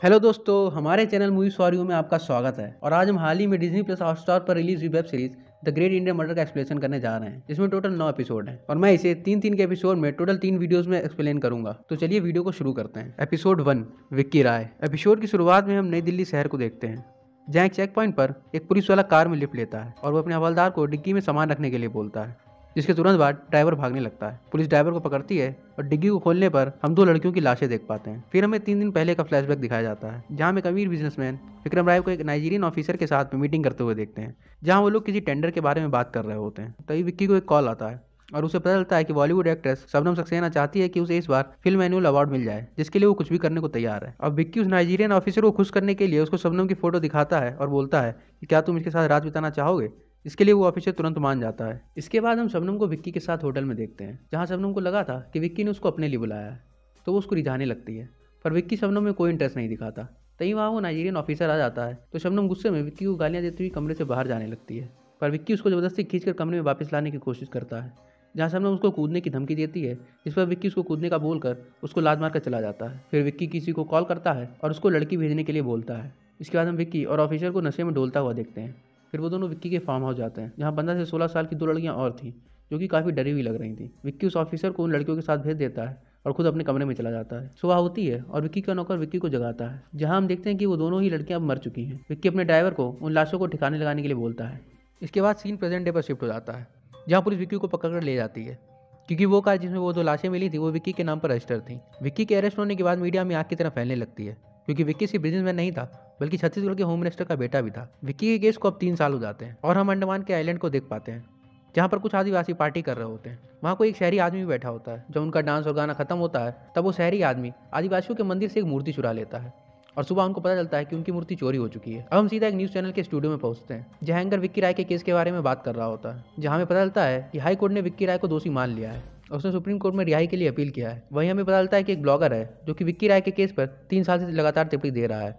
Hello दोस्तों, हमारे channel movie sorry में आपका स्वागत है। और आज हम हाल ही में डिज्नी प्लस हॉटस्टार पर रिलीज़ हुई web series the great Indian murder का एक्सप्लेन करने जा रहे हैं, जिसमें टोटल नौ एपिसोड हैं। और मैं इसे तीन तीन के एपिसोड में टोटल तीन वीडियोस में एक्सप्लेन करूँगा। तो चलिए वीडियो को शुरू करते हैं। Episode one Vicky Rai episode की शुरुआत में हम नई दिल्ली शहर को देखते हैं, जहाँ एक चेक पॉइंट पर एक पुलिस वाला कार में लिफ्ट लेता है और वो अपने हवलदार को डिग्गी में सामान रखने के लिए बोलता है। जिसके तुरंत बाद ड्राइवर भागने लगता है। पुलिस ड्राइवर को पकड़ती है और डिग्गी को खोलने पर हम दो लड़कियों की लाशें देख पाते हैं। फिर हमें तीन दिन पहले का फ्लैशबैक दिखाया जाता है, जहाँ एक अमीर बिजनेसमैन विक्रम राय को एक नाइजीरियन ऑफिसर के साथ में मीटिंग करते हुए देखते हैं, जहाँ वो लोग किसी टेंडर के बारे में बात कर रहे होते हैं। तभी विक्की को एक कॉल आता है और उसे पता चलता है कि बॉलीवुड एक्ट्रेस शबनम सक्सेना चाहती है कि उसे इस बार फ़िल्म एनुअल अवार्ड मिल जाए, जिसके लिए वो कुछ भी करने को तैयार है। अब विक्की उस नाइजीरियन ऑफिसर को खुश करने के लिए उसको शबनम की फ़ोटो दिखाता है और बोलता है कि क्या तुम इसके साथ रात बिताना चाहोगे? इसके लिए वो ऑफिसर तुरंत मान जाता है। इसके बाद हम शबनम को विक्की के साथ होटल में देखते हैं, जहाँ शबनम को लगा था कि विक्की ने उसको अपने लिए बुलाया है तो वो उसको रिझाने लगती है। पर विक्की शबनम में कोई इंटरेस्ट नहीं दिखाता। तभी वहाँ वो नाइजीरियन ऑफिसर आ जाता है तो शबनम गुस्से में विक्की को गालियाँ देती हुई कमरे से बाहर जाने लगती है। पर विक्की उसको ज़बरदस्ती खींच कर कमरे में वापस लाने की कोशिश करता है, जहाँ शबनम उसको कूदने की धमकी देती है इस पर विक्की उसको कूदने का बोलकर उसको लाद मार कर चला जाता है। फिर विक्की किसी को कॉल करता है और उसको लड़की भेजने के लिए बोलता है। इसके बाद हम विक्की और ऑफिसर को नशे में डोलता हुआ देखते हैं। फिर वो दोनों विक्की के फार्म हाउस जाते हैं, जहाँ पंद्रह से सोलह साल की दो लड़कियाँ और थीं, जो कि काफ़ी डरी हुई लग रही थी। विक्की उस ऑफिसर को उन लड़कियों के साथ भेज देता है और खुद अपने कमरे में चला जाता है। सुबह होती है और विक्की का नौकर विक्की को जगाता है, जहाँ हम देखते हैं कि वो दोनों ही लड़कियाँ अब मर चुकी हैं। विक्की अपने ड्राइवर को उन लाशों को ठिकाने लगाने के लिए बोलता है। इसके बाद सीन प्रेजेंट डे पर शिफ्ट हो जाता है, जहाँ पुलिस विक्की को पकड़ कर ले जाती है। क्योंकि वो कार जिसमें वो दो लाशें मिली थी, वो विक्की के नाम पर रजिस्टर थी। विक्की के अरेस्ट होने के बाद मीडिया में आग की तरह फैलने लगती है। क्योंकि विक्की सिर्फ़ बिजनेसमैन नहीं था, बल्कि छत्तीसगढ़ के होम मिनिस्टर का बेटा भी था। विक्की के केस को अब तीन साल हो जाते हैं और हम अंडमान के आइलैंड को देख पाते हैं, जहाँ पर कुछ आदिवासी पार्टी कर रहे होते हैं। वहाँ कोई एक शहरी आदमी भी बैठा होता है, जब उनका डांस और गाना खत्म होता है, तब वो शहरी आदमी आदिवासियों के मंदिर से एक मूर्ति चुरा लेता है और सुबह उनको पता चलता है कि उनकी मूर्ति चोरी हो चुकी है। अब हम सीधा एक न्यूज़ चैनल के स्टूडियो में पहुँचते हैं, जहाँ एंकर विक्की राय के केस के बारे में बात कर रहा होता है, जहाँ हमें पता चलता है कि हाई कोर्ट ने विक्की राय को दोषी मान लिया है। उसने सुप्रीम कोर्ट में रिहाई के लिए अपील किया है। वहीं हमें पता चलता है कि एक ब्लॉगर है, जो कि विक्की राय के केस पर तीन साल से लगातार टिप्पणी दे रहा है,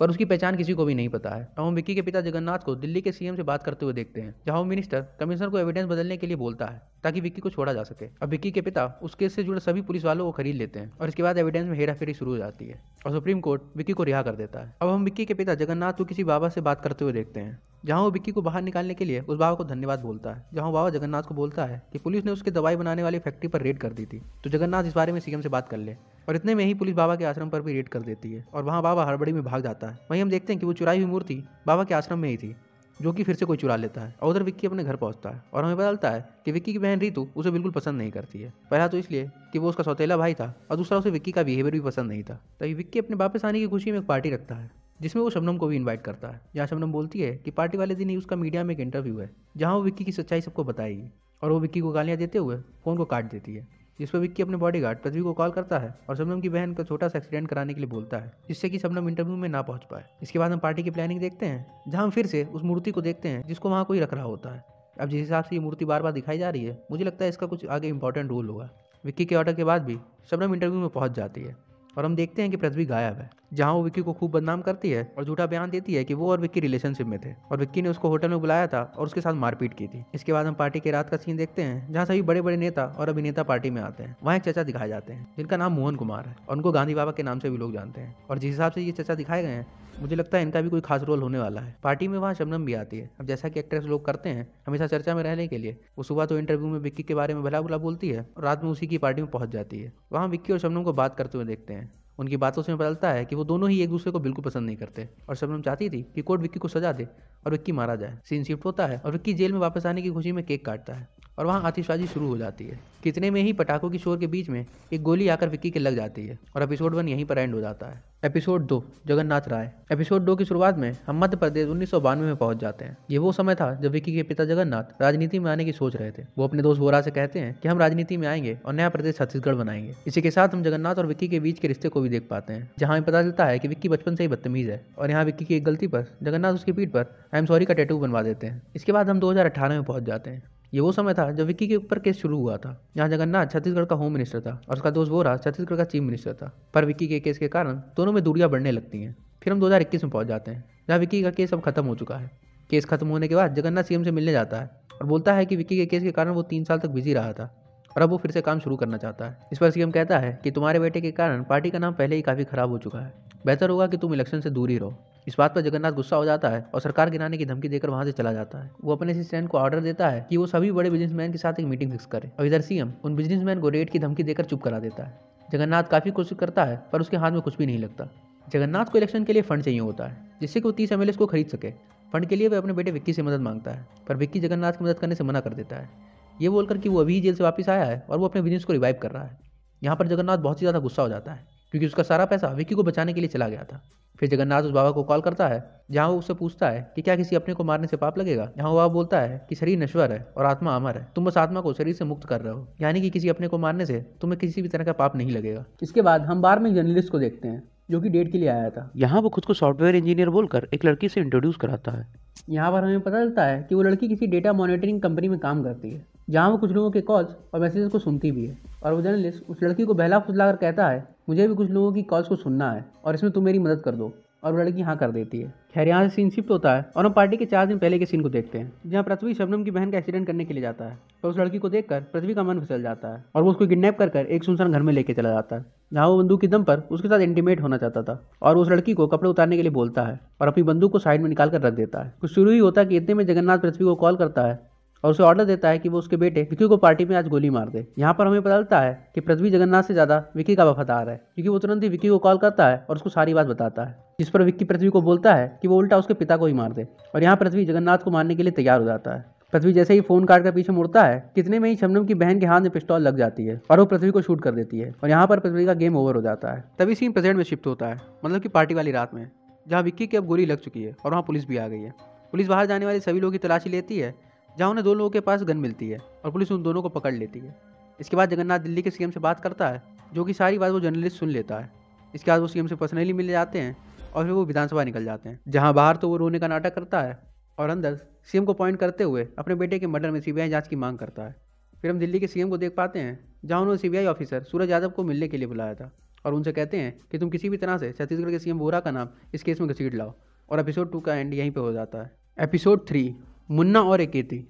पर उसकी पहचान किसी को भी नहीं पता है। हम विक्की के पिता जगन्नाथ को दिल्ली के सीएम से बात करते हुए देखते हैं, जहाँ मिनिस्टर, कमिश्नर को एविडेंस बदलने के लिए बोलता है, ताकि विक्की को छोड़ा जा सके। अब विक्की के पिता उस केस से जुड़े सभी पुलिस वालों को खरीद लेते हैं, और इसके बाद एविडेंस में हेरा फेरी शुरू हो जाती है, और सुप्रीम कोर्ट विक्की को रिहा कर देता है। अब हम विक्की के पिता जगन्नाथ को किसी बाबा से बात करते हुए देखते हैं। जहाँ वो विक्की को बाहर निकालने के लिए उस बाबा को धन्यवाद बोलता है, जहाँ बाबा जगन्नाथ को बोलता है कि पुलिस ने उसके दवाई बनाने वाली फैक्ट्री पर रेड कर दी थी। तो जगन्नाथ इस बारे में सीएम से बात कर ले और इतने में ही पुलिस बाबा के आश्रम पर भी रेड कर देती है और वहाँ बाबा हड़बड़ी में भाग जाता है। वहीं हम देखते हैं कि वो चुराई हुई मूर्ति बाबा के आश्रम में ही थी, जो कि फिर से कोई चुरा लेता है और उधर विक्की अपने घर पहुँचता है और हमें पता चलता है कि विक्की की बहन रीतु उसे बिल्कुल पसंद नहीं करती है। पहला तो इसलिए कि वो उसका सौतेला भाई था और दूसरा उसे विक्की का बिहेवियर भी पसंद नहीं था। तभी विक्की अपने वापस आने की खुशी में एक पार्टी रखता है। जिसमें वो शबनम को भी इनवाइट करता है। जहाँ शबनम बोलती है कि पार्टी वाले दिन ही उसका मीडिया में एक इंटरव्यू है, जहाँ वो विक्की की सच्चाई सबको बताएगी और वो विक्की को गालियाँ देते हुए फ़ोन को काट देती है, जिस पर विक्की अपने बॉडीगार्ड पृथ्वी को कॉल करता है और शबनम की बहन का छोटा सा एक्सीडेंट कराने के लिए बोलता है, जिससे कि शबनम इंटरव्यू में ना पहुँच पाए। इसके बाद हम पार्टी की प्लानिंग देखते हैं, जहाँ हम फिर से उस मूर्ति को देखते हैं, जिसको वहाँ कोई रख रहा होता है। अब जिस हिसाब से ये मूर्ति बार बार दिखाई जा रही है, मुझे लगता है इसका कुछ आगे इंपॉर्टेंट रोल होगा। विक्की के ऑर्डर के बाद भी शबनम इंटरव्यू में पहुँच जाती है। और हम देखते हैं कि पृथ्वी गायब है, जहाँ वो विक्की को खूब बदनाम करती है और झूठा बयान देती है कि वो और विक्की रिलेशनशिप में थे। और विक्की ने उसको होटल में बुलाया था और उसके साथ मारपीट की थी। इसके बाद हम पार्टी के रात का सीन देखते हैं, जहाँ सभी बड़े बड़े नेता और अभिनेता पार्टी में आते हैं। वहाँ एक चचा दिखाए जाते हैं, जिनका नाम मोहन कुमार है और उनको गांधी बाबा के नाम से भी लोग जानते हैं। और जिस हिसाब से ये चचा दिखाए गए हैं मुझे लगता है इनका भी कोई खास रोल होने वाला है। पार्टी में वहाँ शबनम भी आती है। अब जैसा कि एक्ट्रेस लोग करते हैं, हमेशा चर्चा में रहने के लिए। वो सुबह तो इंटरव्यू में विक्की के बारे में भला बुला बोलती है और रात में उसी की पार्टी में पहुँच जाती है। वहाँ विक्की और शबनम को बात करते हुए देखते हैं। उनकी बातों से बदलता है कि वो दोनों ही एक दूसरे को बिल्कुल पसंद नहीं करते। और शबनम चाहती थी कि कोर्ट विक्की को सजा दे और विक्की मारा जाए। सीन शिफ्ट होता है और विक्की जेल में वापस आने की खुशी में केक काटता है। और वहाँ आतिशबाजी शुरू हो जाती है। कितने में ही पटाखों की शोर के बीच में एक गोली आकर विक्की के लग जाती है और एपिसोड वन यहीं पर एंड हो जाता है। एपिसोड दो, जगन्नाथ राय। एपिसोड दो की शुरुआत में हम मध्य प्रदेश उन्नीस सौ बानवे में पहुँच जाते हैं। ये वो समय था जब विक्की के पिता जगन्नाथ राजनीति में आने की सोच रहे थे। वो अपने दोस्त बोरा से कहते हैं कि हम राजनीति में आएँगे और नया प्रदेश छत्तीसगढ़ बनाएँगे। इसी के साथ हम जगन्नाथ और विक्की के बीच के रिश्ते को भी देख पाते हैं, जहाँ हमें पता चलता है कि विक्की बचपन से ही बदतमीज है और यहाँ विक्की की एक गलती पर जगन्नाथ उसकी पीठ पर आई एम सॉरी का टैटू बनवा देते हैं। इसके बाद हम दो हज़ार अठारह में पहुँच जाते हैं। ये वो समय था जब विक्की के ऊपर केस शुरू हुआ था, जहाँ जगन्नाथ छत्तीसगढ़ का होम मिनिस्टर था और उसका दोस्त वोरा छत्तीसगढ़ का चीफ मिनिस्टर था। पर विक्की के केस के कारण दोनों में दूरियाँ बढ़ने लगती हैं। फिर हम 2021 में पहुँच जाते हैं, जहाँ विक्की का केस अब खत्म हो चुका है। केस खत्म होने के बाद जगन्नाथ सीएम से मिलने जाता है और बोलता है कि विक्की के केस के कारण वो तीन साल तक बिज़ी रहा था और अब वो फिर से काम शुरू करना चाहता है। इस पर सीएम कहता है कि तुम्हारे बेटे के कारण पार्टी का नाम पहले ही काफ़ी खराब हो चुका है। बेहतर होगा कि तुम इलेक्शन से दूर ही रहो। इस बात पर जगन्नाथ गुस्सा हो जाता है और सरकार गिराने की धमकी देकर वहाँ से चला जाता है। वो अपने असिस्टेंट को ऑर्डर देता है कि वो सभी बड़े बिजनेसमैन के साथ एक मीटिंग फिक्स करे। और इधर सीएम उन बिजनेसमैन को रेट की धमकी देकर चुप करा देता है। जगन्नाथ काफ़ी कोशिश करता है, पर उसके हाथ में कुछ भी नहीं लगता। जगन्नाथ को इलेक्शन के लिए फंड चाहिए होता है, जिससे कि वो तीस एम को खरीद सके। फंड के लिए वह अपने बेटे विक्की से मदद माँगता है, पर विक्की जगन्नाथ की मदद करने से मना कर देता है। ये बोलकर कि वो अभी जेल से वापस आया है और वो अपने बिज़नेस को रिवाइव कर रहा है। यहाँ पर जगन्नाथ बहुत ही ज़्यादा गुस्सा हो जाता है, क्योंकि उसका सारा पैसा विक्की को बचाने के लिए चला गया था। फिर जगन्नाथ उस बाबा को कॉल करता है जहाँ वो उससे पूछता है कि क्या किसी अपने को मारने से पाप लगेगा? जहाँ वो बाबा बोलता है कि शरीर नश्वर है और आत्मा अमर है। तुम बस आत्मा को शरीर से मुक्त कर रहे हो यानी कि किसी अपने को मारने से तुम्हें किसी भी तरह का पाप नहीं लगेगा। इसके बाद हम बार में जर्नलिस्ट को देखते हैं जो कि डेट के लिए आया था। यहाँ वो खुद को सॉफ्टवेयर इंजीनियर बोलकर एक लड़की से इंट्रोड्यूस कराता है। यहाँ पर हमें पता चलता है कि वो लड़की किसी डेटा मॉनिटरिंग कंपनी में काम करती है, जहाँ वो कुछ लोगों के कॉल्स और मैसेजेस को सुनती भी है। और वो जर्नलिस्ट उस लड़की को बहला फुसला कर कहता है, मुझे भी कुछ लोगों की कॉल्स को सुनना है और इसमें तुम मेरी मदद कर दो। और वो लड़की हाँ कर देती है। खैर, यहाँ से सीन शिफ्ट होता है और हम पार्टी के चार दिन पहले के सीन को देखते हैं, जहाँ पृथ्वी शबनम की बहन का एक्सीडेंट करने के लिए जाता है तो उस लड़की को देखकर पृथ्वी का मन फिसल जाता है और वो उसको किडनैप कर कर एक सुनसान घर में लेके चला जाता है, जहाँ वो बंदूक की दम पर उसके साथ इंटीमेट होना चाहता था और उस लड़की को कपड़े उतारने के लिए बोलता है और अपनी बंदूक को साइड में निकाल कर रख देता है। कुछ शुरू ही होता है कि इतने में जगन्नाथ पृथ्वी को कॉल करता है और उसे ऑर्डर देता है कि वो उसके बेटे विकी को पार्टी में आज गोली मार दे। यहाँ पर हमें पता चलता है कि पृथ्वी जगन्नाथ से ज़्यादा विकी का वफादार है, क्योंकि वो तुरंत ही विकी को कॉल करता है और उसको सारी बात बताता है। जिस पर विक्की पृथ्वी को बोलता है कि वो उल्टा उसके पिता को ही मार दे। और यहाँ पृथ्वी जगन्नाथ को मारने के लिए तैयार हो जाता है। पृथ्वी जैसे ही फ़ोन काट कर पीछे मुड़ता है, कितने में ही शबनम की बहन के हाथ में पिस्टॉल लग जाती है और वो पृथ्वी को शूट कर देती है। और यहाँ पर पृथ्वी का गेम ओवर हो जाता है। तभी सीन प्रेजेंट में शिफ्ट होता है मतलब कि पार्टी वाली रात में, जहाँ विक्की की अब गोली लग चुकी है और वहाँ पुलिस भी आ गई है। पुलिस बाहर जाने वाले सभी लोगों की तलाशी लेती है, जहाँ उन्हें दो लोगों के पास गन मिलती है और पुलिस उन दोनों को पकड़ लेती है। इसके बाद जगन्नाथ दिल्ली के सीएम से बात करता है, जो कि सारी बात वो जर्नलिस्ट सुन लेता है। इसके बाद वो सीएम से पर्सनली मिल जाते हैं और फिर वो विधानसभा निकल जाते हैं। जहाँ बाहर तो वो रोने का नाटक करता है और अंदर सीएम को पॉइंट करते हुए अपने बेटे के मर्डर में सीबीआई जाँच की मांग करता है। फिर हम दिल्ली के सीएम को देख पाते हैं, जहाँ उन्होंने सीबीआई ऑफिसर सूरज यादव को मिलने के लिए बुलाया था और उनसे कहते हैं कि तुम किसी भी तरह से छत्तीसगढ़ के सीएम वोरा का नाम इस केस में घसीट लाओ और एपिसोड टू का एंड यहीं पे हो जाता है। एपिसोड थ्री मुन्ना और एकेती।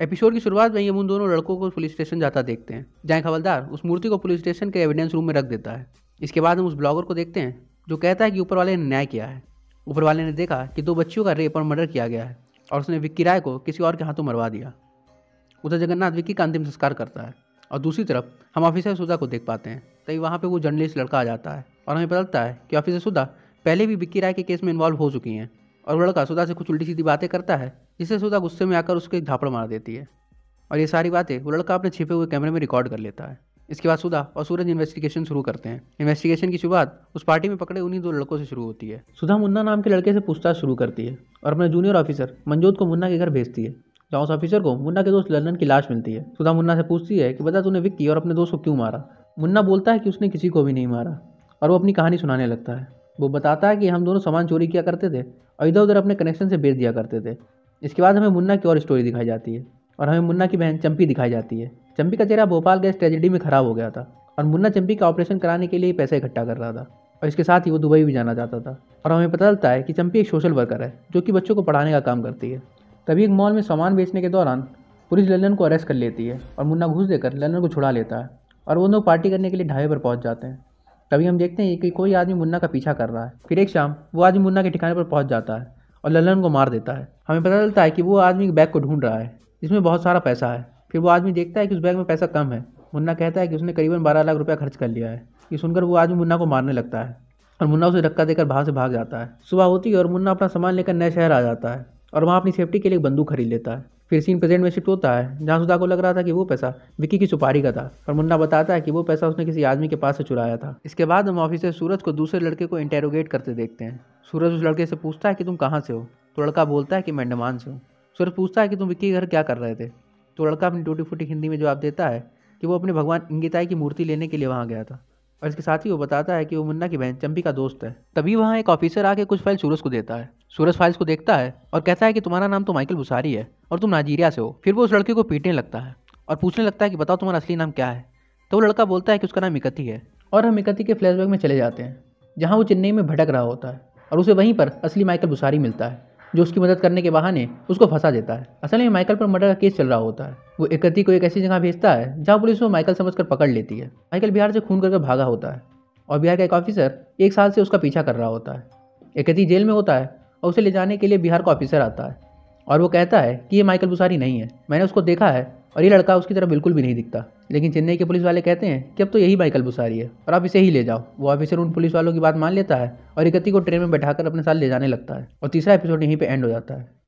एपिसोड की शुरुआत में ही हम उन दोनों लड़कों को पुलिस स्टेशन जाता देखते हैं। जहाँ हवलदार उस मूर्ति को पुलिस स्टेशन के एविडेंस रूम में रख देता है। इसके बाद हम उस ब्लॉगर को देखते हैं जो कहता है कि ऊपर वाले ने न्याय किया है। ऊपर वाले ने देखा कि दो बच्चियों का रेप और मर्डर किया गया है और उसने विक्की राय को किसी और के हाथों मरवा दिया। उधर जगन्नाथ विक्की का अंतिम संस्कार करता है और दूसरी तरफ़ हम ऑफिसर सुधा को देख पाते हैं। तभी वहाँ पर वो जर्नलिस्ट लड़का आ जाता है और हमें पता लगता है कि ऑफिसर सुधा पहले भी विक्की राय के केस में इन्वॉल्व हो चुकी हैं और वो लड़का सुधा से कुछ उल्टी सीधी बातें करता है, जिससे सुधा गुस्से में आकर उसके झापड़ मार देती है। और ये सारी बातें वो लड़का अपने छिपे हुए कैमरे में रिकॉर्ड कर लेता है। इसके बाद सुधा और सूरज इन्वेस्टिगेशन शुरू करते हैं। इन्वेस्टिगेशन की शुरुआत उस पार्टी में पकड़े उन्हीं दो लड़कों से शुरू होती है। सुधा मुन्ना नाम के लड़के से पूछताछ शुरू करती है और अपने जूनियर ऑफिसर मंजोत को मुन्ना के घर भेजती है। जहाँ उस ऑफिसर को मुन्ना के दोस्त लंदन की लाश मिलती है। सुधा मुन्ना से पूछती है कि बता तूने विक्की और अपने दोस्त को क्यों मारा? मुन्ना बोलता है कि उसने किसी को भी नहीं मारा और वो अपनी कहानी सुनाने लगता है। वो बताता है कि हम दोनों सामान चोरी किया करते थे और इधर उधर अपने कनेक्शन से बेच दिया करते थे। इसके बाद हमें मुन्ना की और स्टोरी दिखाई जाती है। और हमें मुन्ना की बहन चंपी दिखाई जाती है। चंपी का चेहरा भोपाल गैस ट्रेजेडी में खराब हो गया था और मुन्ना चंपी का ऑपरेशन कराने के लिए पैसा इकट्ठा कर रहा था और इसके साथ ही वो दुबई भी जाना चाहता था। और हमें पता चलता है कि चंपी एक सोशल वर्कर है, जो कि बच्चों को पढ़ाने का काम करती है। तभी एक मॉल में सामान बेचने के दौरान पुलिस लल्लन को अरेस्ट कर लेती है और मुन्ना घूस देकर लल्लन को छुड़ा लेता है और वो दोनों पार्टी करने के लिए ढाबे पर पहुँच जाते हैं। तभी हम देखते हैं कि कोई आदमी मुन्ना का पीछा कर रहा है। फिर एक शाम वो आदमी मुन्ना के ठिकाने पर पहुँच जाता है और लल्लन को मार देता है। हमें पता चलता है कि वो आदमी बैग को ढूंढ रहा है। जिसमें बहुत सारा पैसा है। फिर वो आदमी देखता है कि उस बैग में पैसा कम है। मुन्ना कहता है कि उसने करीबन बारह लाख रुपया खर्च कर लिया है। ये सुनकर वो आदमी मुन्ना को मारने लगता है और मुन्ना उसे धक्का देकर बाहर से भाग जाता है। सुबह होती है और मुन्ना अपना सामान लेकर नए शहर आ जाता है और वहाँ अपनी सेफ्टी के लिए बंदूक खरीद लेता है। फिर सीन प्रेजेंट में शिफ्ट होता है। जहाँ सुधा को लग रहा था कि वो पैसा विक्की की सुपारी का था और मुन्ना बताता है कि वो पैसा उसने किसी आदमी के पास से चुराया था। इसके बाद हम ऑफिसर सूरज को दूसरे लड़के को इंटेरोगेट करते देखते हैं। सूरज उस लड़के से पूछता है कि तुम कहाँ से हो? तो लड़का बोलता है कि मैं अंडमान से हूँ। सूरज पूछता है कि तुम विक्की घर क्या कर रहे थे? तो लड़का अपनी टूटी फूटी हिंदी में जवाब देता है कि वो अपने भगवान इंगिताई की मूर्ति लेने के लिए वहाँ गया था। और इसके साथ ही वो बताता है कि वो मुन्ना की बहन चंपी का दोस्त है। तभी वहाँ एक ऑफिसर आके कुछ फ़ाइल सूरज को देता है। सूरज फाइल्स को देखता है और कहता है कि तुम्हारा नाम तो माइकल बुसारी है और तुम नाइजीरिया से हो। फिर वो उस लड़के को पीटने लगता है और पूछने लगता है कि बताओ तुम्हारा असली नाम क्या है? तो वो लड़का बोलता है कि उसका नाम इकती है और हम इकती के फ्लैशबैक में चले जाते हैं, जहाँ वो चेन्नई में भटक रहा होता है और उसे वहीं पर असली माइकल बुसारी मिलता है। जो उसकी मदद करने के बहाने उसको फंसा देता है। असल में माइकल पर मर्डर का केस चल रहा होता है। वो एकती को एक ऐसी जगह भेजता है, जहाँ पुलिस वो माइकल समझकर पकड़ लेती है। माइकल बिहार से खून करके भागा होता है और बिहार का एक ऑफिसर एक साल से उसका पीछा कर रहा होता है। एकती जेल में होता है और उसे ले जाने के लिए बिहार का ऑफिसर आता है और वो कहता है कि ये माइकल बुसारी नहीं है। मैंने उसको देखा है और ये लड़का उसकी तरफ़ बिल्कुल भी नहीं दिखता। लेकिन चेन्नई के पुलिस वाले कहते हैं कि अब तो यही माइकल बुसारी है और आप इसे ही ले जाओ। वो ऑफिसर उन पुलिस वालों की बात मान लेता है और इकती को ट्रेन में बैठाकर अपने साथ ले जाने लगता है और तीसरा एपिसोड यहीं पर एंड हो जाता है।